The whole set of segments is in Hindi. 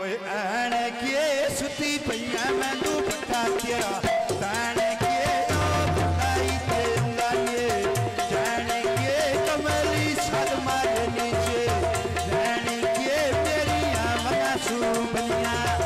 ਓਏ ਐਣ ਕੀਏ ਸੁਤੀ ਪਈਆਂ ਮੈਂ ਦੁਪੱਟਾ ਤੇਰਾ ਤੈਣ ਕੀਏ ਓ ਬੁਲਾਈ ਤੇ ਲਾਈਏ ਜੈਣ ਕੀਏ ਕਮਲੀ ਛਲ ਮਾਰ ਨੀਚੇ ਜੈਣ ਕੀਏ ਮੇਰੀਆਂ ਮਨਾਂ ਸੂ ਬਲੀਆਂ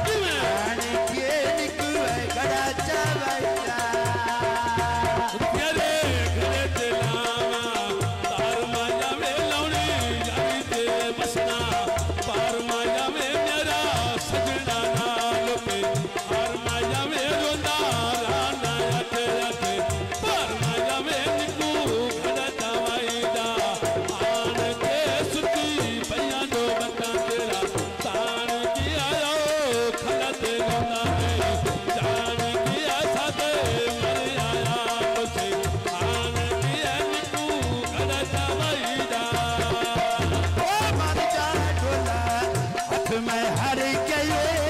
que ayer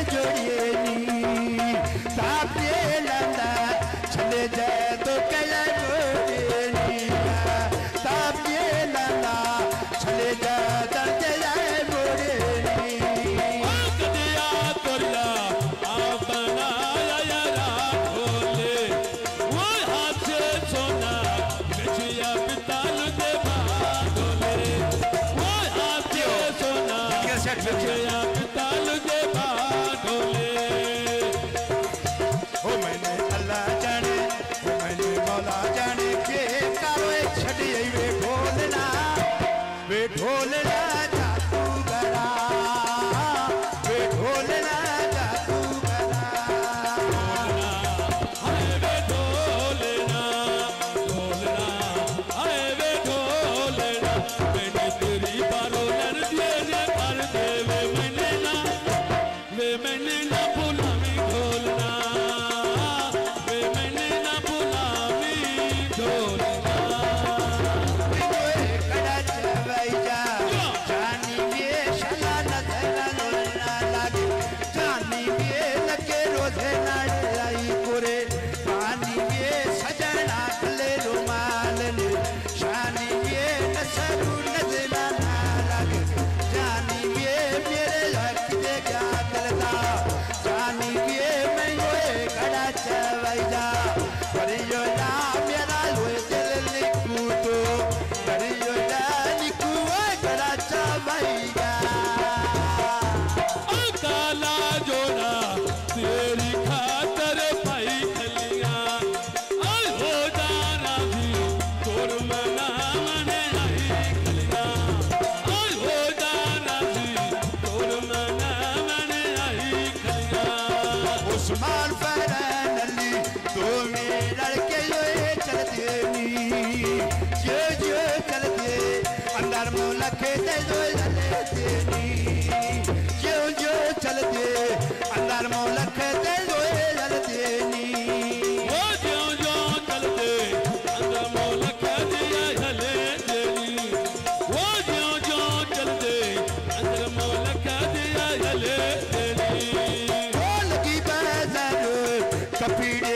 लड़के जो चलते जो जो चलते। अंदर मोला खेते जो चलते जो जो चलते। अंदर मोला खेते जो चलते जो जो चलते अंदर मोला खेते चलते वो जो जो चलते अंदर मोला खेते चलते लगी पैसा कपीड़े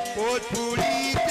Put police.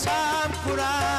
sabe.